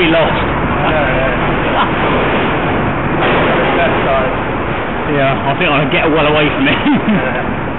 be lost. yeah, I think I'll get well away from it.